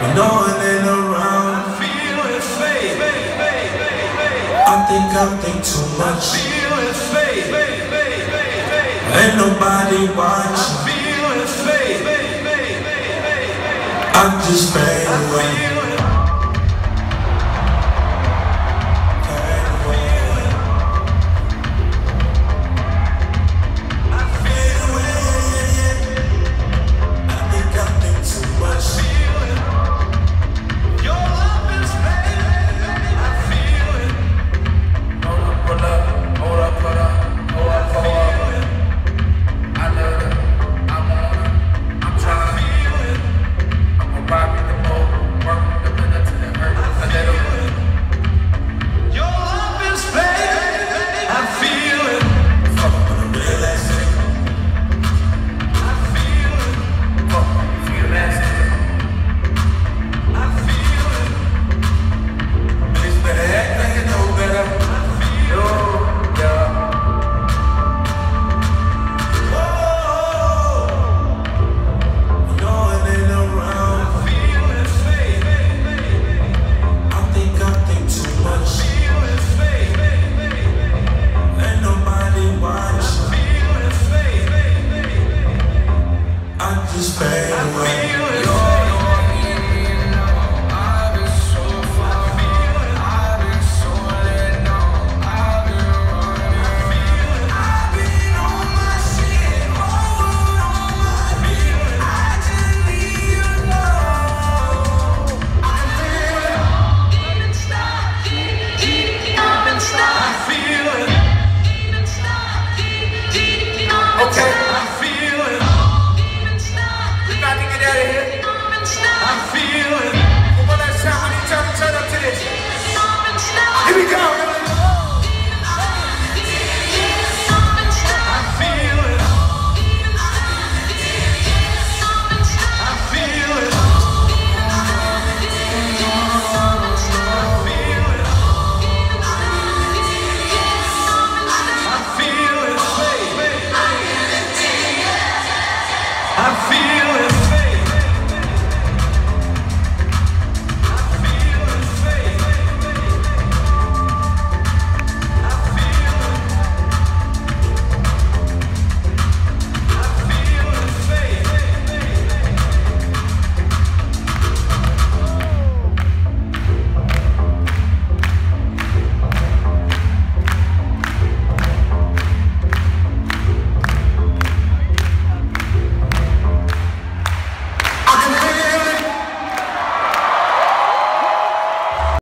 When no one ain't around, I feel it fade. I think I think too much. Feel it fade. Ain't nobody watching. Feel it fade. I'm just fade away. just fade away. I feel